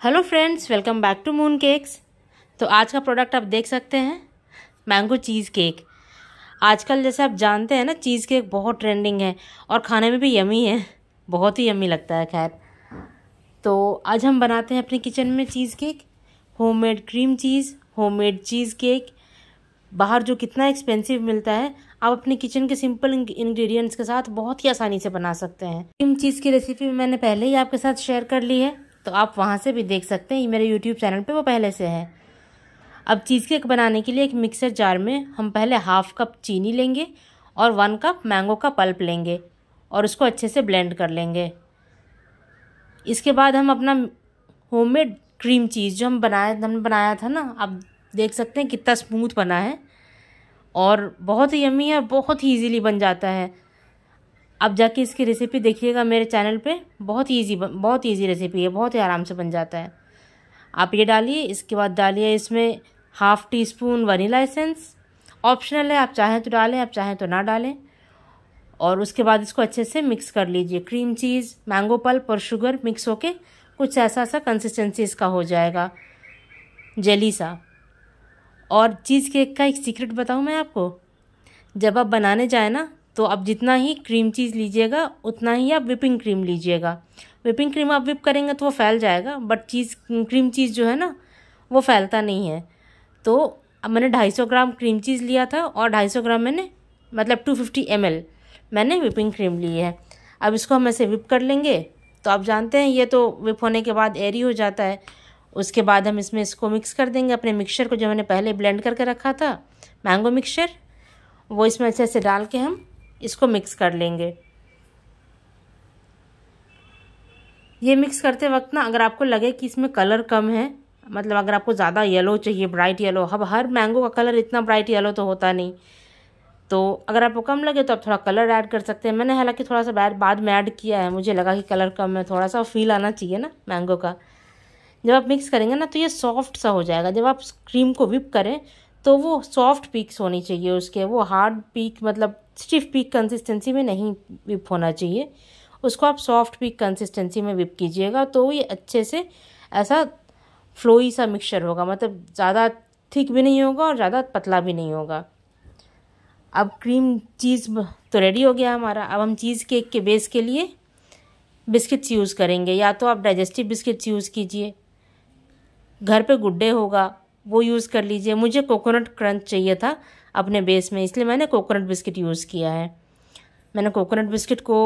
Hello friends, welcome back to Moon Cakes. तो आज का प्रोडक्ट आप देख सकते हैं, मैंगो चीज़ केक। आजकल जैसे आप जानते हैं ना, चीज़ केक बहुत ट्रेंडिंग है और खाने में भी यमी है। बहुत ही यमी लगता है, खैर। तो आज हम बनाते हैं अपने किचन में cheese cake. Homemade cream cheese, homemade cheese cake. बाहर जो कितना एक्सपेंसिव मिलता है, आप अपने किचन के सिंपल इंग्रेडिएंट्स के साथ बहुत ही आसानी से बना सकते हैं। क्रीम चीज़ की रेसिपी मैंने पहले ही आपके साथ शेयर कर ली है। तो आप वहाँ से भी देख सकते हैं, ये मेरे यूट्यूब चैनल पे वो पहले से है। अब चीज़ केक बनाने के लिए एक मिक्सर जार में हम पहले हाफ़ कप चीनी लेंगे और वन कप मैंगो का पल्प लेंगे और उसको अच्छे से ब्लेंड कर लेंगे। इसके बाद हम अपना होममेड क्रीम चीज़ जो हम बनाया, हमने बनाया था ना, आप देख सकते हैं कितना स्मूथ बना है और बहुत ही यमी है बहुत ही ईजीली बन जाता है। आप जाके इसकी रेसिपी देखिएगा मेरे चैनल पे। बहुत ईजी बहुत ईजी रेसिपी है, बहुत ही आराम से बन जाता है। आप ये डालिए, इसके बाद डालिए इसमें half tea spoon vanilla essence optional है, आप चाहें तो डालें, आप चाहें तो ना डालें। और उसके बाद इसको अच्छे से मिक्स कर लीजिए। क्रीम चीज़ मैंगो पल्प और शुगर मिक्स होके कुछ ऐसा सा कंसिस्टेंसी इसका हो जाएगा। जली सा। और चीज़ केक का एक सीक्रेट बताऊँ मैं आपको? जब आप बनाने जाए ना तो आप जितना ही क्रीम चीज़ लीजिएगा, उतना ही आप विपिंग क्रीम लीजिएगा। विपिंग क्रीम आप विप करेंगे तो वो फैल जाएगा बट चीज़ क्रीम चीज़ जो है ना, वो फैलता नहीं है। तो अब मैंने 250 ग्राम क्रीम चीज़ लिया था और 250 ग्राम मैंने मतलब 250 फिफ्टी एम एल मैंने विपिंग क्रीम ली है। अब इसको हम ऐसे विप कर लेंगे तो आप जानते हैं ये तो विप होने के बाद एरी हो जाता है। उसके बाद हम इसमें इसको मिक्स कर देंगे, अपने मिक्सचर को जो मैंने पहले ब्लेंड करके रखा था मैंगो मिक्सचर वो इसमें अच्छे से डाल के हम इसको मिक्स कर लेंगे। ये मिक्स करते वक्त ना अगर आपको लगे कि इसमें कलर कम है मतलब अगर आपको ज़्यादा येलो चाहिए ब्राइट येलो अब हर मैंगो का कलर इतना ब्राइट येलो तो होता नहीं। तो अगर आपको कम लगे तो आप थोड़ा कलर ऐड कर सकते हैं। मैंने हालाँकि थोड़ा सा बैड बाद में ऐड किया है, मुझे लगा कि कलर कम है, थोड़ा सा फील आना चाहिए ना मैंगो का। जब आप मिक्स करेंगे ना तो ये सॉफ्ट सा हो जाएगा। जब आप क्रीम को विप करें तो वो सॉफ्ट पीक्स होनी चाहिए उसके, वो हार्ड पीक मतलब स्टिफ पीक कंसिस्टेंसी में नहीं विप होना चाहिए। उसको आप सॉफ्ट पीक कंसिस्टेंसी में विप कीजिएगा तो ये अच्छे से ऐसा फ्लोई सा मिक्सचर होगा। मतलब ज़्यादा थिक भी नहीं होगा और ज़्यादा पतला भी नहीं होगा। अब क्रीम चीज़ तो रेडी हो गया हमारा। अब हम चीज़ केक के बेस के लिए बिस्किट्स यूज़ करेंगे। या तो आप डाइजेस्टिव बिस्किट्स यूज़ कीजिए। घर पे गुड्डे होगा, वो यूज़ कर लीजिए। मुझे कोकोनट क्रंच चाहिए था। अपने बेस में। इसलिए मैंने कोकोनट बिस्किट यूज़ किया है। मैंने कोकोनट बिस्किट को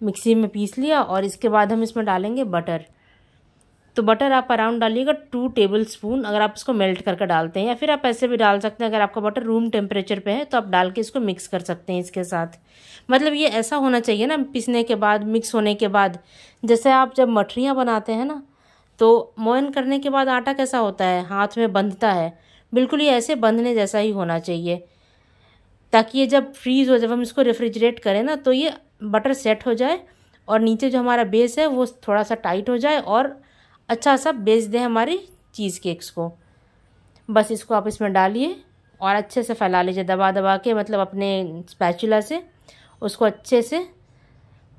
मिक्सी में पीस लिया और इसके बाद हम इसमें डालेंगे बटर तो बटर आप अराउंड डालिएगा टू टेबल स्पून अगर आप इसको मेल्ट करके डालते हैं या फिर आप ऐसे भी डाल सकते हैं, अगर आपका बटर रूम टेम्परेचर पे है तो आप डाल के इसको मिक्स कर सकते हैं इसके साथ। मतलब ये ऐसा होना चाहिए ना, पीसने के बाद मिक्स होने के बाद। जैसे आप जब मठरियाँ बनाते हैं ना तो मोयन करने के बाद आटा कैसा होता है? हाथ में बंधता है। बिल्कुल ये ऐसे बंधने जैसा ही होना चाहिए। ताकि ये जब फ्रीज़ हो, जब हम इसको रेफ्रिजरेट करें ना तो ये बटर सेट हो जाए और नीचे जो हमारा बेस है, वो थोड़ा सा टाइट हो जाए और अच्छा सा बेस दें हमारी चीज़ केक्स को। बस इसको आप इसमें डालिए और अच्छे से फैला लीजिए दबा दबा के मतलब अपने स्पैचुला से। उसको अच्छे से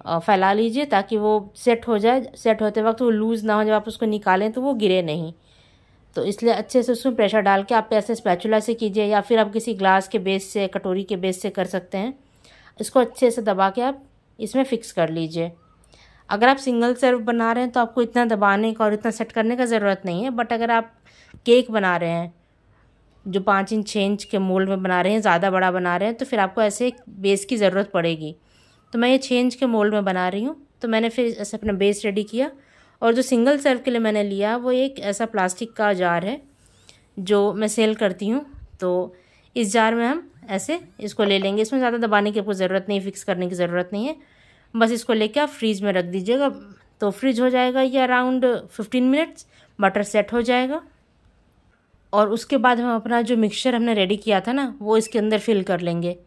फैला लीजिए ताकि वो सेट हो जाए। सेट होते वक्त वो लूज़ ना हो, जब आप उसको निकालें तो वो गिरे नहीं। तो इसलिए अच्छे से उसमें प्रेशर डाल के आप ऐसे स्पैचुला से कीजिए या फिर आप किसी ग्लास के बेस से, कटोरी के बेस से कर सकते हैं। इसको अच्छे से दबा के आप इसमें फ़िक्स कर लीजिए। अगर आप सिंगल सर्व बना रहे हैं तो आपको इतना दबाने का और इतना सेट करने का ज़रूरत नहीं है बट अगर आप केक बना रहे हैं, जो पाँच इंच छः इंच के मोल्ड में बना रहे हैं, ज़्यादा बड़ा बना रहे हैं तो फिर आपको ऐसे बेस की ज़रूरत पड़ेगी। तो मैं ये छः इंच के मोल्ड में बना रही हूँ तो मैंने फिर ऐसे अपना बेस रेडी किया। और जो सिंगल सर्व के लिए मैंने लिया, वो एक ऐसा प्लास्टिक का जार है, जो मैं सेल करती हूँ। तो इस जार में हम ऐसे इसको ले लेंगे। इसमें ज़्यादा दबाने की आपको ज़रूरत नहीं फिक्स करने की ज़रूरत नहीं है। बस इसको लेके आप फ्रीज में रख दीजिएगा। तो फ्रिज हो जाएगा ये around fifteen minutes butter set हो जाएगा। और उसके बाद हम अपना जो मिक्सचर हमने रेडी किया था ना, वो इसके अंदर फिल कर लेंगे।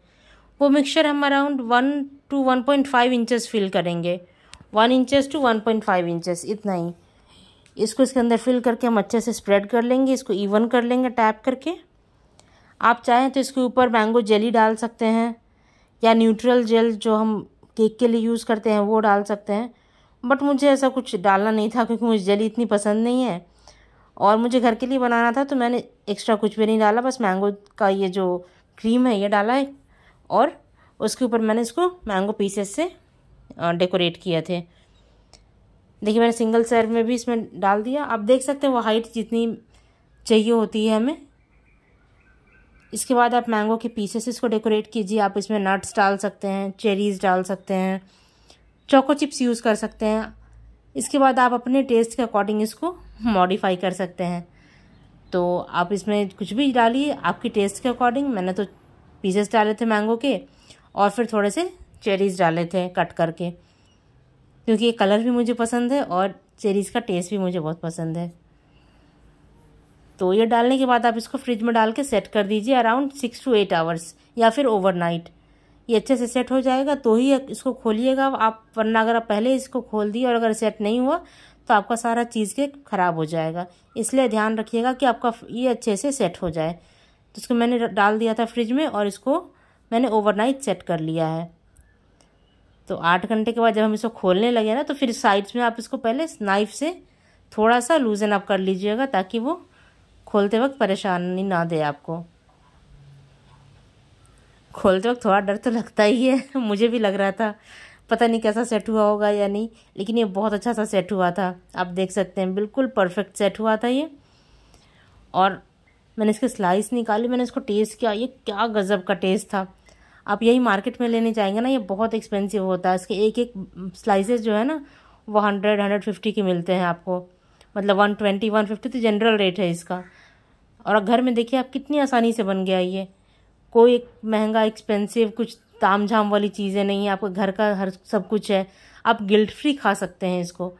वो मिक्सचर हम around one two one point five inches fill करेंगे। One inches two one point five inches इतना ही। इसको इसके अंदर फिल करके हम अच्छे से स्प्रेड कर लेंगे, इसको इवन कर लेंगे टैप करके। आप चाहें तो इसके ऊपर मैंगो जेली डाल सकते हैं, या न्यूट्रल जेल जो हम केक के लिए यूज़ करते हैं, वो डाल सकते हैं। बट मुझे ऐसा कुछ डालना नहीं था, क्योंकि मुझे जली इतनी पसंद नहीं है। और मुझे घर के लिए बनाना था तो मैंने एक्स्ट्रा कुछ भी नहीं डाला, बस मैंगो का ये जो क्रीम है, ये डाला है। और उसके ऊपर मैंने इसको मैंगो पीसेस से डेकोरेट किए थे। देखिए मैंने सिंगल सर्व में भी इसमें डाल दिया। आप देख सकते हैं वो हाइट जितनी चाहिए होती है हमें। इसके बाद आप मैंगो के पीसेस इसको डेकोरेट कीजिए। आप इसमें नट्स डाल सकते हैं चेरीज़ डाल सकते हैं चोको चिप्स यूज़ कर सकते हैं। इसके बाद आप अपने टेस्ट के अकॉर्डिंग इसको मॉडिफाई कर सकते हैं। तो आप इसमें कुछ भी डालिए, आपकी टेस्ट के अकॉर्डिंग मैंने तो पीसेस डाले थे मैंगो के और फिर थोड़े से चेरीज़ डाले थे कट करके, क्योंकि ये कलर भी मुझे पसंद है और चेरीज़ का टेस्ट भी मुझे बहुत पसंद है। तो ये डालने के बाद आप इसको फ्रिज में डाल के सेट कर दीजिए around six two eight hours या फिर ओवरनाइट। ये अच्छे से सेट हो जाएगा तो ही इसको खोलिएगा आप वरना अगर आप पहले इसको खोल दिए और अगर सेट नहीं हुआ तो आपका सारा चीज़ के ख़राब हो जाएगा। इसलिए ध्यान रखिएगा कि आपका ये अच्छे से सेट हो जाए। तो इसको मैंने डाल दिया था फ्रिज में और इसको मैंने ओवरनाइट सेट कर लिया है। तो आठ घंटे के बाद जब हम इसको खोलने लगे ना तो फिर साइड्स में आप इसको पहले नाइफ से थोड़ा सा लूजन आप कर लीजिएगा ताकि वो खोलते वक्त परेशानी ना दे आपको। खोलते वक्त थोड़ा डर तो लगता ही है, मुझे भी लग रहा था। पता नहीं कैसा सेट हुआ होगा या नहीं, लेकिन ये बहुत अच्छा सा सेट हुआ था। आप देख सकते हैं, बिल्कुल परफेक्ट सेट हुआ था ये। और मैंने इसके स्लाइस निकाली, मैंने इसको टेस्ट किया, ये क्या गज़ब का टेस्ट था। आप यही मार्केट में लेने जाएँगे ना, ये बहुत एक्सपेंसिव होता है। इसके एक एक स्लाइसेस जो है ना, वो हंड्रेड हंड्रेड फिफ्टी के मिलते हैं आपको। मतलब वन ट्वेंटी वन फिफ्टी तो जनरल रेट है इसका। और घर में देखिए आप कितनी आसानी से बन गया ये। कोई महँगा एक्सपेंसिव कुछ ताम झाम वाली चीज़ें नहीं है। आपको घर का हर सब कुछ है। आप गिल्ट फ्री खा सकते हैं इसको।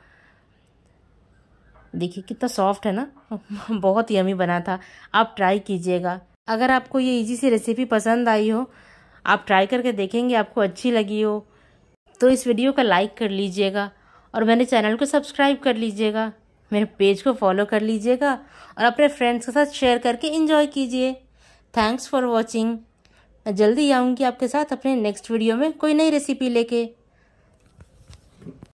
देखिए कितना सॉफ्ट है ना। बहुत यमी बना था। आप ट्राई कीजिएगा। अगर आपको ये इजी सी रेसिपी पसंद आई हो आप ट्राई करके देखेंगे आपको अच्छी लगी हो तो इस वीडियो का लाइक कर लीजिएगा और मेरे चैनल को सब्सक्राइब कर लीजिएगा, मेरे पेज को फॉलो कर लीजिएगा और अपने फ्रेंड्स के साथ शेयर करके इन्जॉय कीजिए। थैंक्स फॉर वॉचिंग मैं जल्दी आऊँगी आपके साथ अपने नेक्स्ट वीडियो में कोई नई रेसिपी लेके।